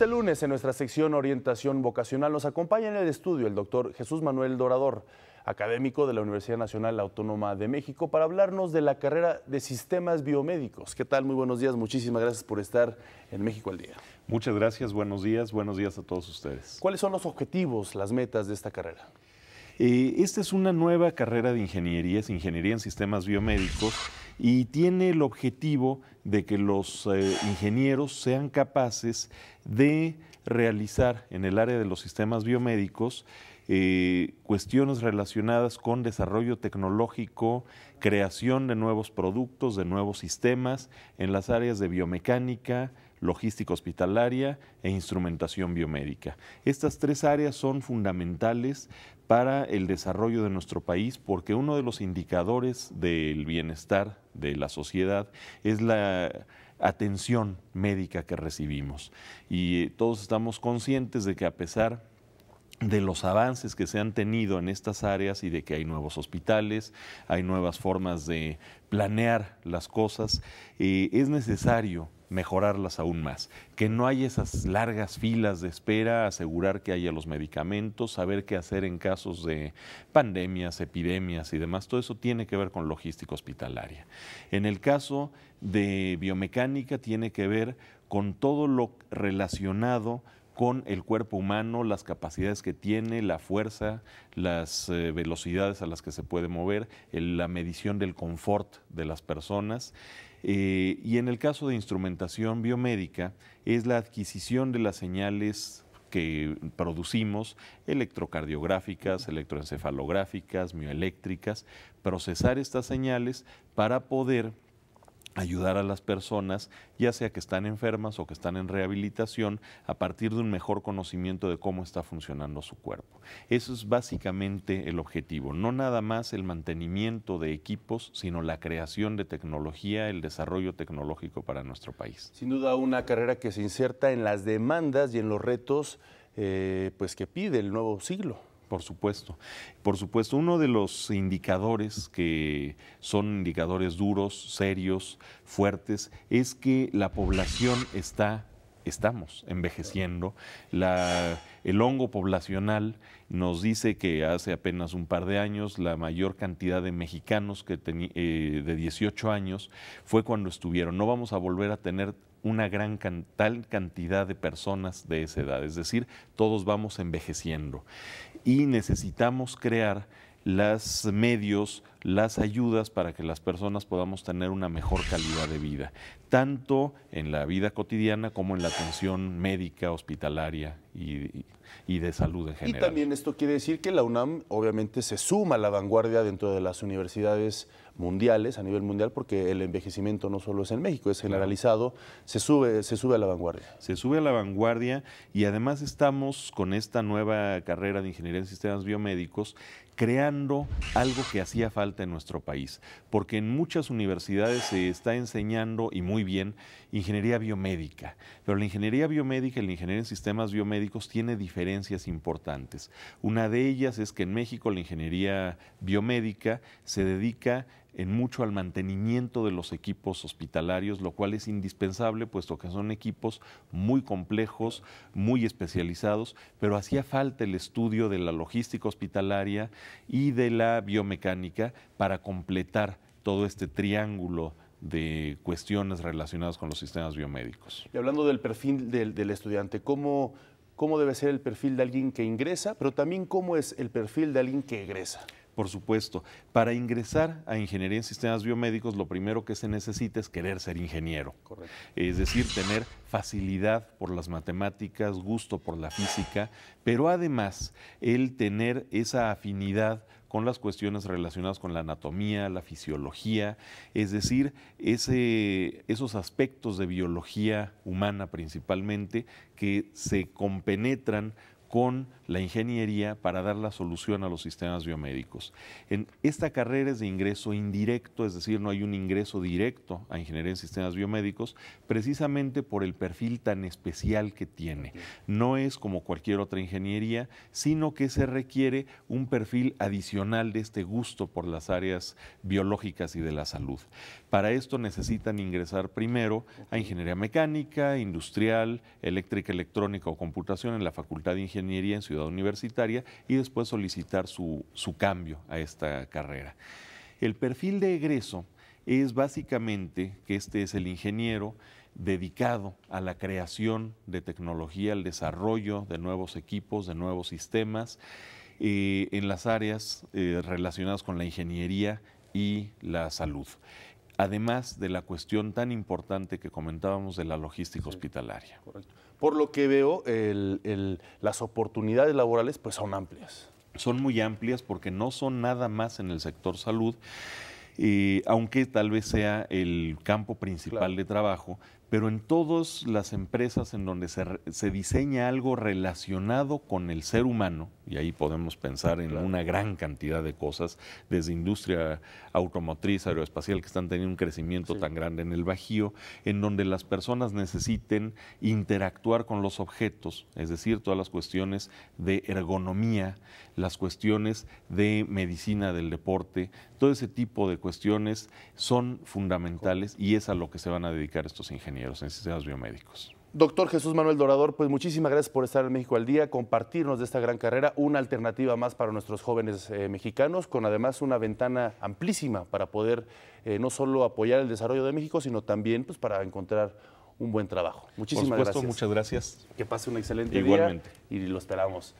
Este lunes, en nuestra sección Orientación Vocacional, nos acompaña en el estudio el doctor Jesús Manuel Dorador, académico de la Universidad Nacional Autónoma de México, para hablarnos de la carrera de Sistemas Biomédicos. ¿Qué tal? Muy buenos días. Muchísimas gracias por estar en México al Día. Muchas gracias. Buenos días. Buenos días a todos ustedes. ¿Cuáles son los objetivos, las metas de esta carrera? Eh, esta es una nueva carrera de ingeniería, es Ingeniería en Sistemas Biomédicos y tiene el objetivo de que los eh, ingenieros sean capaces de realizar en el área de los sistemas biomédicos eh, cuestiones relacionadas con desarrollo tecnológico, creación de nuevos productos, de nuevos sistemas en las áreas de biomecánica, logística hospitalaria e instrumentación biomédica. Estas tres áreas son fundamentales para el desarrollo de nuestro país porque uno de los indicadores del bienestar de la sociedad es la atención médica que recibimos. Y eh, todos estamos conscientes de que a pesar de los avances que se han tenido en estas áreas y de que hay nuevos hospitales, hay nuevas formas de planear las cosas, eh, es necesario mejorarlas aún más, que no haya esas largas filas de espera, asegurar que haya los medicamentos, saber qué hacer en casos de pandemias, epidemias y demás, todo eso tiene que ver con logística hospitalaria. En el caso de biomecánica tiene que ver con todo lo relacionado con el cuerpo humano, las capacidades que tiene, la fuerza, las eh, velocidades a las que se puede mover, la medición del confort de las personas. Eh, y en el caso de instrumentación biomédica, es la adquisición de las señales que producimos, electrocardiográficas, electroencefalográficas, mioeléctricas, procesar estas señales para poder ayudar a las personas, ya sea que están enfermas o que están en rehabilitación, a partir de un mejor conocimiento de cómo está funcionando su cuerpo. Eso es básicamente el objetivo, no nada más el mantenimiento de equipos, sino la creación de tecnología, el desarrollo tecnológico para nuestro país. Sin duda una carrera que se inserta en las demandas y en los retos eh, pues que pide el nuevo siglo. Por supuesto. Por supuesto, uno de los indicadores que son indicadores duros, serios, fuertes, es que la población está estamos envejeciendo. el hongo poblacional nos dice que hace apenas un par de años la mayor cantidad de mexicanos que eh, de 18 años fue cuando estuvieron. No vamos a volver a tener una gran tal cantidad de personas de esa edad, es decir, todos vamos envejeciendo. Y necesitamos crear los medios, las ayudas para que las personas podamos tener una mejor calidad de vida, tanto en la vida cotidiana como en la atención médica, hospitalaria y, y, de salud en general. Y también esto quiere decir que la UNAM obviamente se suma a la vanguardia dentro de las universidades mundiales, a nivel mundial, porque el envejecimiento no solo es en México, es generalizado, se sube, se sube a la vanguardia. Se sube a la vanguardia y además estamos con esta nueva carrera de Ingeniería en Sistemas Biomédicos creando algo que hacía falta en nuestro país, porque en muchas universidades se está enseñando, y muy bien, ingeniería biomédica, pero la ingeniería biomédica y la ingeniería en sistemas biomédicos tiene diferencias importantes. Una de ellas es que en México la ingeniería biomédica se dedica en mucho al mantenimiento de los equipos hospitalarios, lo cual es indispensable, puesto que son equipos muy complejos, muy especializados, pero hacía falta el estudio de la logística hospitalaria y de la biomecánica para completar todo este triángulo de cuestiones relacionadas con los sistemas biomédicos. Y hablando del perfil del, del estudiante, ¿cómo, ¿cómo debe ser el perfil de alguien que ingresa, pero también cómo es el perfil de alguien que egresa? Por supuesto, para ingresar a ingeniería en sistemas biomédicos, lo primero que se necesita es querer ser ingeniero. Es decir, tener facilidad por las matemáticas, gusto por la física, pero además el tener esa afinidad con las cuestiones relacionadas con la anatomía, la fisiología, es decir, ese, esos aspectos de biología humana principalmente que se compenetran con la ingeniería para dar la solución a los sistemas biomédicos. En esta carrera es de ingreso indirecto, es decir, no hay un ingreso directo a ingeniería en sistemas biomédicos, precisamente por el perfil tan especial que tiene. No es como cualquier otra ingeniería, sino que se requiere un perfil adicional de este gusto por las áreas biológicas y de la salud. Para esto necesitan ingresar primero a ingeniería mecánica, industrial, eléctrica, electrónica o computación en la Facultad de Ingeniería ingeniería en Ciudad Universitaria y después solicitar su, cambio a esta carrera. El perfil de egreso es básicamente que este es el ingeniero dedicado a la creación de tecnología, al desarrollo de nuevos equipos, de nuevos sistemas, eh, en las áreas eh, relacionadas con la ingeniería y la salud además de la cuestión tan importante que comentábamos de la logística hospitalaria. Correcto. Por lo que veo, las oportunidades laborales pues son amplias. Son muy amplias porque no son nada más en el sector salud, eh, aunque tal vez sea el campo principal de trabajo, pero en todas las empresas en donde se, diseña algo relacionado con el ser humano, y ahí podemos pensar en una gran cantidad de cosas, desde industria automotriz, aeroespacial, que están teniendo un crecimiento tan grande en el Bajío, en donde las personas necesiten interactuar con los objetos, es decir, todas las cuestiones de ergonomía, las cuestiones de medicina del deporte, todo ese tipo de cuestiones son fundamentales y es a lo que se van a dedicar estos ingenieros en sistemas biomédicos. Doctor Jesús Manuel Dorador, pues muchísimas gracias por estar en México al día, compartirnos de esta gran carrera, una alternativa más para nuestros jóvenes eh, mexicanos, con además una ventana amplísima para poder eh, no solo apoyar el desarrollo de México, sino también pues, para encontrar un buen trabajo. Muchísimas por supuesto, Muchas gracias. Que pase un excelente día y lo esperamos.